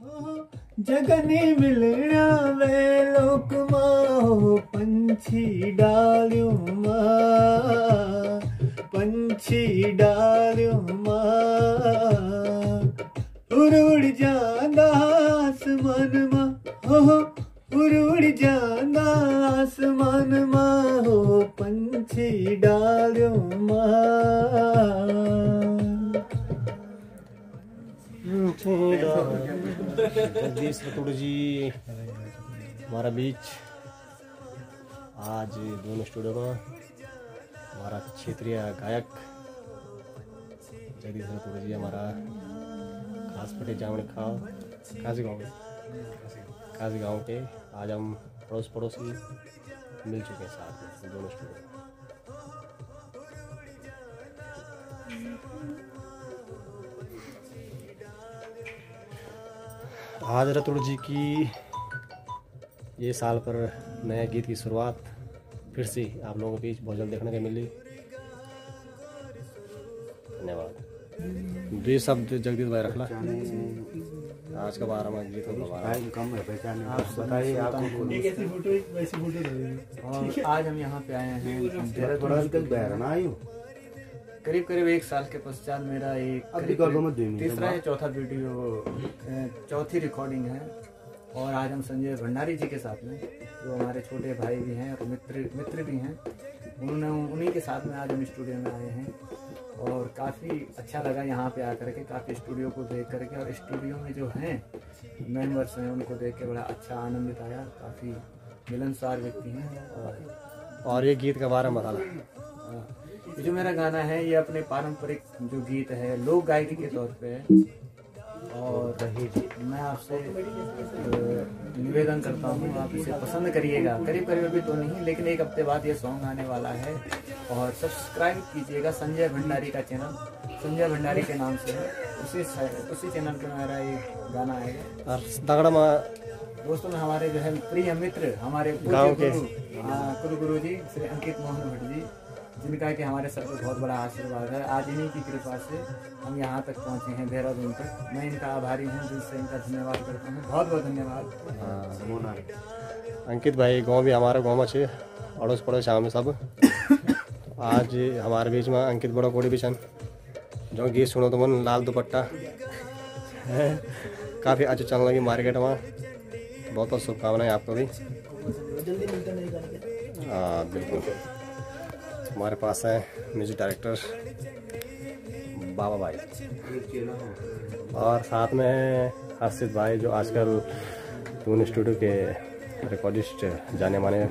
जगनी मिलना वे लोक माहो पंछी डालियों माँ, पंछी डालियों माँ। उड़ जांदा आसमान माँ, हो उड़ उड़ आसमान माँ, हो, पंछी डालियों माँ। जगदीश रतुड़ जी हमारा बीच। आज दोनों स्टूडियो में हमारा क्षेत्रीय गायक जगदीश रतुड़ जी हमारा खास पटे जामण खाओ काजी गाँव काजी गाँव के आज हम पड़ोस पड़ोसी मिल चुके हैं साथ में, दोनों स्टूडियो आज रतुड़ जी की ये साल पर नए गीत की शुरुआत फिर से आप लोगों के बीच बहुत जल्द देखने को मिली। धन्यवाद। दुई शब्द जगदीश भाई रखला। आज का बारह में गीत होगा। बारह कम है पहचाने आप बताइए आपको फ़ोटो वैसी फ़ोटो और आज हम यहाँ पे आए हैं। करीब करीब एक साल के पश्चात मेरा एक तीसरा या चौथा वीडियो चौथी रिकॉर्डिंग है। और आज हम संजय भंडारी जी के साथ में जो हमारे छोटे भाई भी हैं और मित्र मित्र भी हैं उन्होंने उन्हीं के साथ में आज हम स्टूडियो में आए हैं। और काफ़ी अच्छा लगा यहाँ पे आकर के काफ़ी स्टूडियो को देख करके। और स्टूडियो में जो हैं मेंबर्स हैं उनको देख के बड़ा अच्छा आनंदित आया। काफ़ी मिलनसार व्यक्ति हैं। और और ये गीत का बारह हाँ, ये जो मेरा गाना है ये अपने पारंपरिक जो गीत है लोक गायकी के तौर पे है। और मैं आपसे निवेदन करता हूँ आप इसे पसंद करिएगा। करीब करीब अभी तो नहीं लेकिन एक हफ़्ते बाद ये सॉन्ग आने वाला है। और सब्सक्राइब कीजिएगा संजय भंडारी का चैनल संजय भंडारी के नाम से है। उसी उसी चैनल पे मेरा ये गाना आएगा और दोस्तों में हमारे जो है प्रिय मित्र हमारे। गुरु हाँ, गुरु जी श्री अंकित मोहन भट्ट जी। जिनका कि हमारे सर पे बहुत बड़ा आशीर्वाद है। आज इन्हीं की कृपा से हम यहाँ तक पहुँचे हैं, देहरादून तक। मैं इनका आभारी हूँ दिल से इनका धन्यवाद करता हूँ। बहुत बहुत धन्यवाद। अंकित भाई गाँव भी हमारा गाँव में छे अड़ोस पड़ोस में सब। आज हमारे बीच में अंकित बड़ा कोड़ी भी छन जो गीत सुनो तो मन लाल दुपट्टा। काफ़ी अच्छा चलने लगी मार्केट में। बहुत बहुत शुभकामनाएँ आपको भी। हाँ बिल्कुल। हमारे पास है, म्यूज़िक डायरेक्टर बाबा भाई। और साथ में है हर्षित भाई, जो आजकल टून स्टूडियो के रिकॉर्डिस्ट जाने माने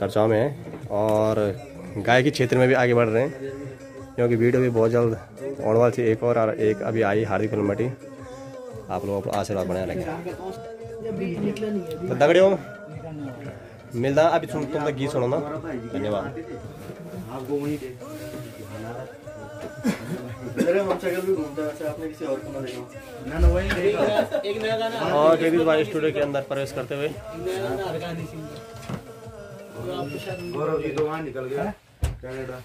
चर्चाओं में हैं। और गायकी क्षेत्र में भी आगे बढ़ रहे हैं, क्योंकि वीडियो भी बहुत जल्द आने वाली थी। एक और और एक अभी आई, हार्दिक फिल्मटी आप लोगों को आशीर्वाद बनाए रखें तो दगड़ियों मिलता अभी सुन तुम गीत सुनो ना। धन्यवाद। आपको वहीं दे और जगदीश भाई स्टूडियो के अंदर प्रवेश करते हुए। गौरव जी तो निकल गया। कनाडा।